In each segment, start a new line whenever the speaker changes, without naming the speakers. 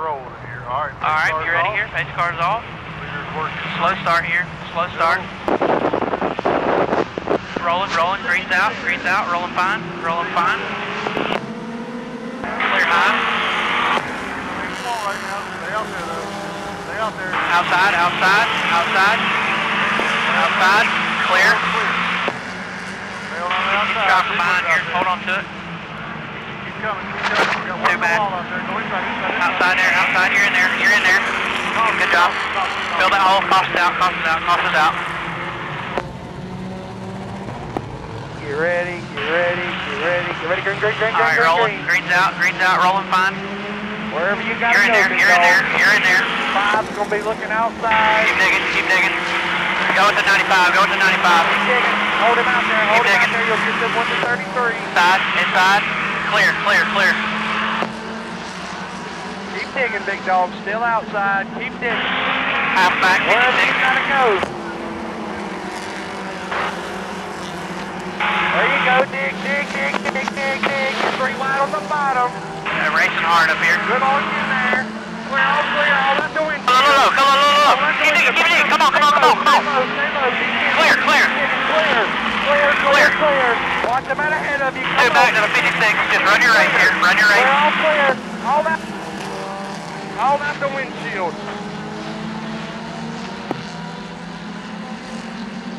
rolling here. All right.
All right, you ready
off.
here? Face car's off. Slow start here. Slow start. Rolling, rolling. Grease out. Grease out. Rolling fine. Rolling fine. Clear high.
Come on right now. Stay out there though. Stay out there.
Outside. Outside. Outside. Outside. Clear.
Clear. Stay on the
Keep
Keep
behind here. Hold on to it.
Keep coming. Keep coming. Got
Too bad.
Go.
Outside there. Outside. You're in there. You're in there. Good job. Fill that hole. Cost it out. Cost it out. Cost it out.
Get ready, get ready, get ready, get ready, green, green, green,
All right,
green,
rolling.
green,
Green's out. Green's out. Rolling fine.
Wherever you gotta
You're in there. You're in there. You're in there.
Five's gonna be looking outside.
Keep digging. Keep digging. Go with the 95. Go with the 95.
Keep digging. Hold him out there, hold him out there, you'll get them one to thirty-three.
Inside. Inside. Clear. Clear. Clear.
Digging, big dog, still outside, keep digging.
Half back. Keep
Wherever you
digging.
gotta go. There you go, dig, dig, dig, dig, dig, dig. You're three wide on the bottom.
Racing hard up here.
Good on you there. Clear, all clear, all that's the wind.
Low, low. Come on, low, low. Keep digging. Keep digging. Come on. Come on. Come on. Come on.
Stay low, stay low, keep digging.
Clear. Clear.
Clear, clear, clear, clear. Watch them out ahead of you.
Two back to the 56. Just run your race here. Run your
We're
race.
all clear. All that. All that the windshield.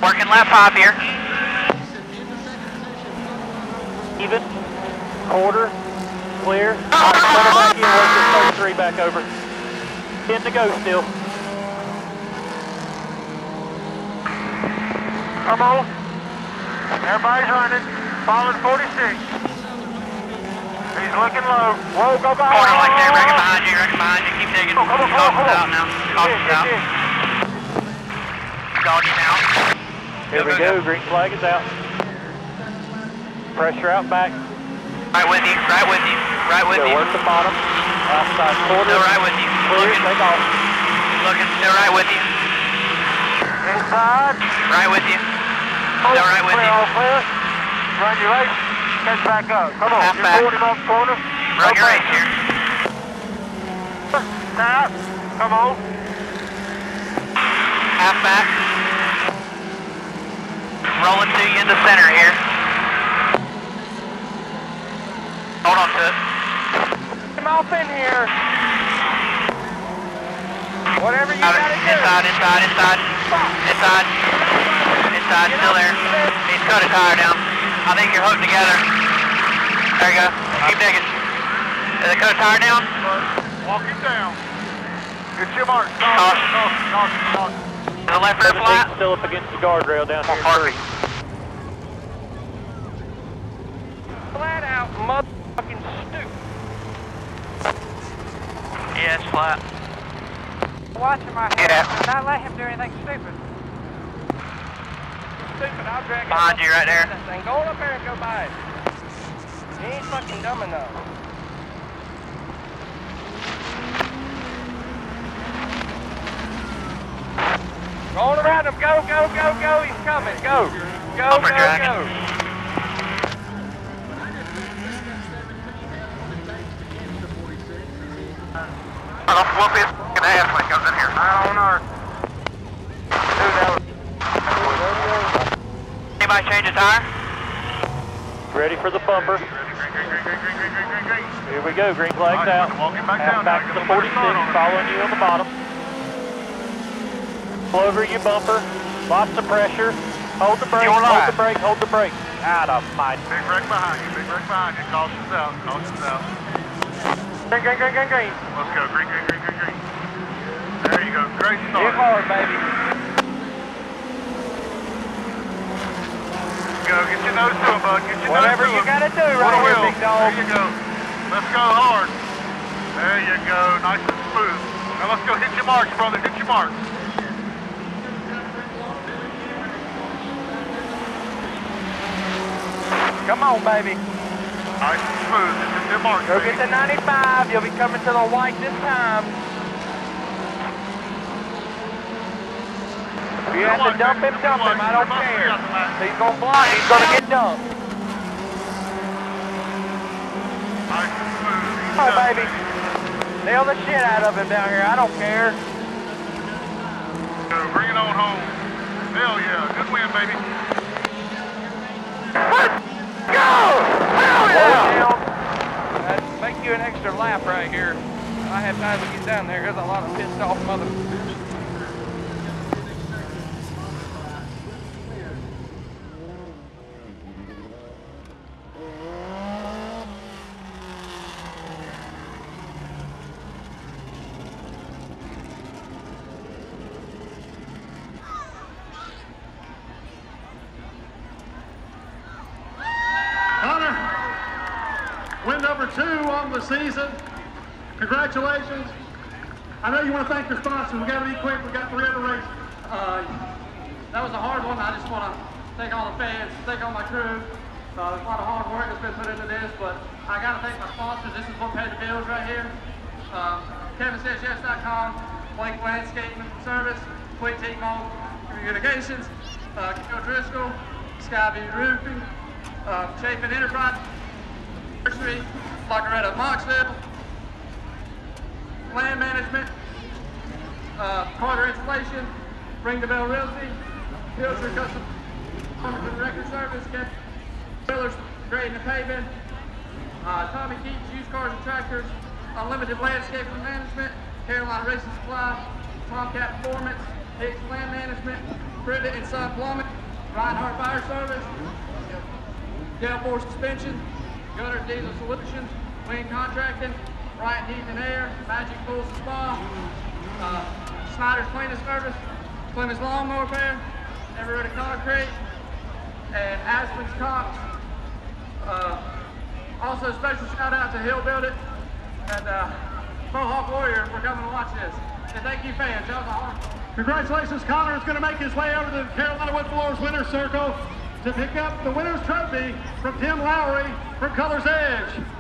Working left five here.
Even. Quarter. Clear. All right, put it back in. Work your 33 back over. 10 to go still.
Come on. Everybody's running. Following 46. He's looking low.
Whoa, go behind.
Corner like there. Wrecking behind you. Wrecking behind you. Keep digging.
Oh, come on, come on,
Cost
come
is
on.
out now. Cost out. Doggy now.
Here we go. Green flag is out. Pressure out back.
Right with you. Right with you. Right with
Go
you.
work the bottom. Outside quarter.
Still right with you.
Clear.
Looking.
Take off.
Looking. Still right with you.
Inside.
Right with you. Still right with
clear,
you.
all clear. Run your race. Catch back up. Come on.
Half
You're
back.
40 off corner.
Run
Go
your
back.
race here.
Come on.
Half back. Rolling to you in the center here. Hold on to it.
Come off in here. Whatever you
Out
gotta do.
inside, inside, inside. Inside. Inside, still there. He's cut a tire down. I think you're hooked together. There you go. Keep digging. Did they cut a tire down?
Walk him down. Get your mark.
Caution.
Caution. Caution. Caution.
Is the left rear flat?
still up against the guardrail down here.
Perfect.
Flat out motherfucking stupid.
Yeah, it's flat.
watching my
Get
head.
out.
Not let him do anything stupid.
Stupid, I'll drag
Behind you right there.
That thing. Go on up there and go by it. He ain't fucking dumb enough. Going around him. Go, go, go, go. He's coming. Go. Go, go,
go,
go.
I'll whoop his f***ing ass when he comes in here.
Dude, that was...
Anybody change a tire?
Ready for the bumper. Here we go, green flag's out.
Walking back down.
Back to the 46, following you on the bottom. Pull over your bumper. Lots of pressure. Hold the brake,
You're
hold
live.
the brake, hold the brake. Out of my...
Big wreck behind you, big wreck behind you. Caution's out, caution's out. Green, green, green, green, green. Let's go, green, green, green, green, green. There you go, great
Get
start.
hard, baby.
Go, get your nose to it, bud, get your
Whatever
nose to Whatever
you
it.
gotta do right here, big dog.
There you go. Let's go hard. There you go, nice and smooth. Now let's go hit your marks, brother, hit your marks.
Come on, baby.
Nice and smooth, hit your marks,
Go
baby.
get the 95. You'll be coming to the white this time. If you have to dump him, dump him. I don't care. He's gonna fly. He's gonna get dumped.
Nice and smooth.
Come on, baby. Nail the shit out of him down here. I don't care.
Bring it on home. Hell yeah. Good win, baby.
Down.
That'd make you an extra lap right here. I have time to get down there. There's a lot of pissed off.
Connor, win number two on the season. Congratulations. I know you want to thank your sponsors. We got to be quick. We got three other races.
Uh, that was a hard one. I just want to thank all the fans, thank all my crew. Uh, a lot of hard work that's been put into this, but I got to thank my sponsors. This is what paid the bills right here. Um, KevinSaysYes.com, Blake Landscaping Service, Quick Timo Communications, uh, Driscoll, Skyview Roofing, um, Chapin Enterprise, Nursery, Lockeretta Mocksville, Land Management, uh, Carter Installation, Ring the Bell Realty, Pilsner Custom Farmington Record Service, Millers Grading and Paving, uh, Tommy Keats Used Cars and Tractors, Unlimited Landscaping Management, Carolina Racing Supply, Tomcat Performance, Hicks Land Management, Privet and Son Plumbing, Reinhardt Fire Service, Gale Force Suspension, Gutter Diesel Solutions, Wing Contracting, Bryant Heat and Air, Magic and Spa, uh, Snyder's Cleaning Service, Clemens Lawnmower Repair, Everett Concrete, and Aspen's Cox. Uh, also, special shout out to Hill Build It and uh, Mohawk Warrior for coming to watch this. And thank you, fans. That was a hard.
Congratulations, Connor is going to make his way over to the Carolina Wood Floors Winner's Circle to pick up the winner's trophy from Tim Lowry from Colors Edge.